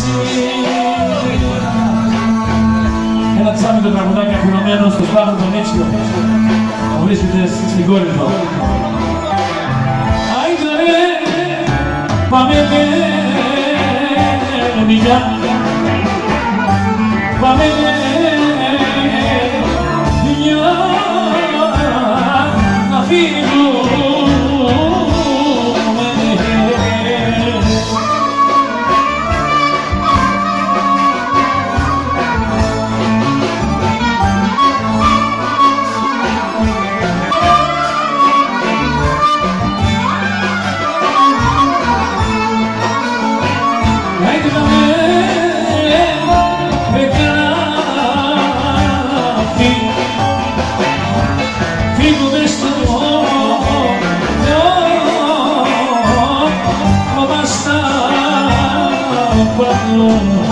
εσύ Ένα τσάμι το τραγουδάκι αφιερωμένο στο Σπάθο τον Έτσιο που βρίσκεται στην Κόρυφο. Άιντε ρε, πάμε παιδιά, πάμε παιδιά, να φύγουμε. about love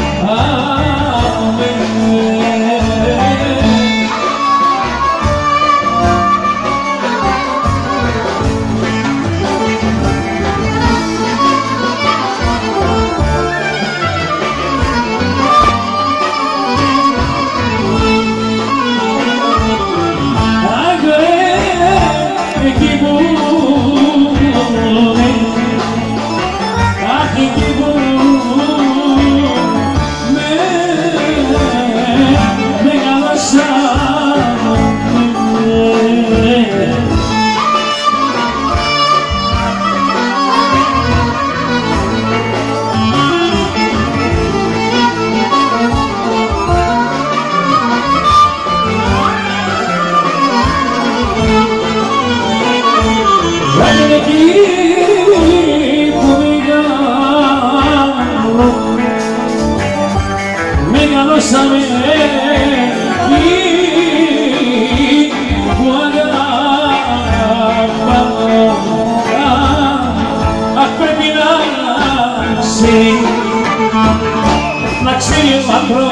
شيني مان برو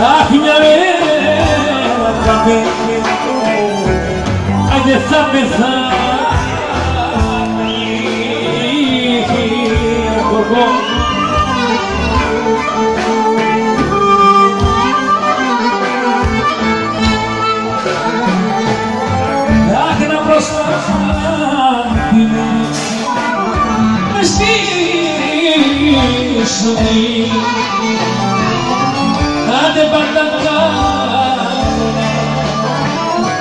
آ خينير مان برو ζωή. Άντε πάντα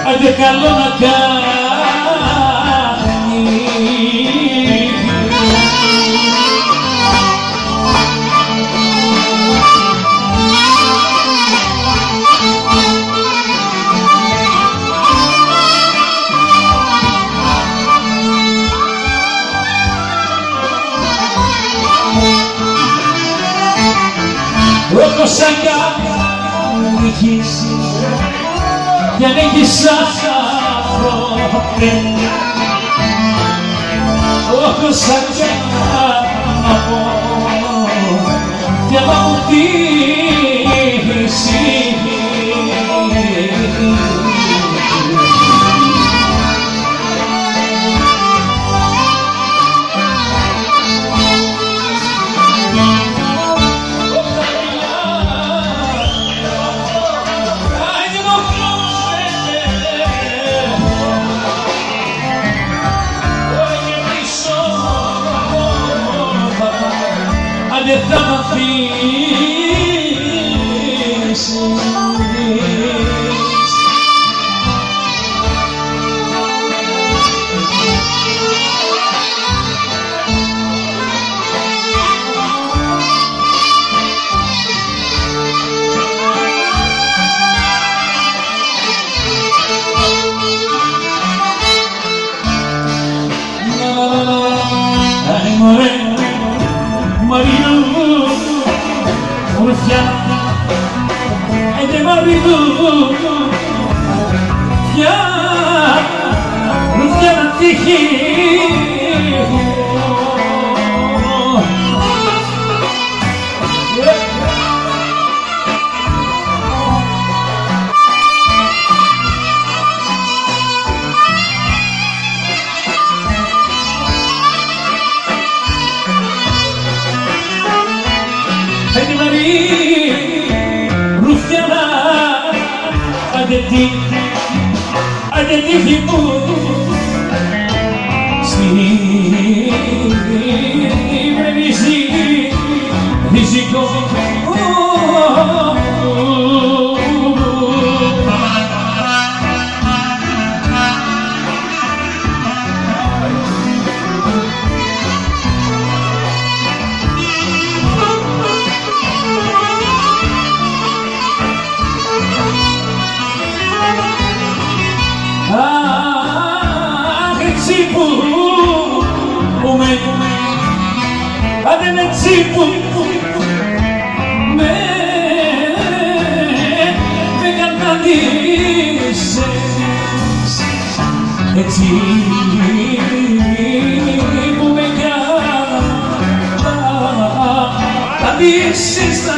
Άντε καλό να κάνεις Όπως σαν έχεις κι αν έχεις άνθρωποι όπως σαν κι αν μου Αν δεν θα μ' πια, ρουφιά να τύχει. Τι, άντε τι μου Άντε με έτσι που με καταδύσες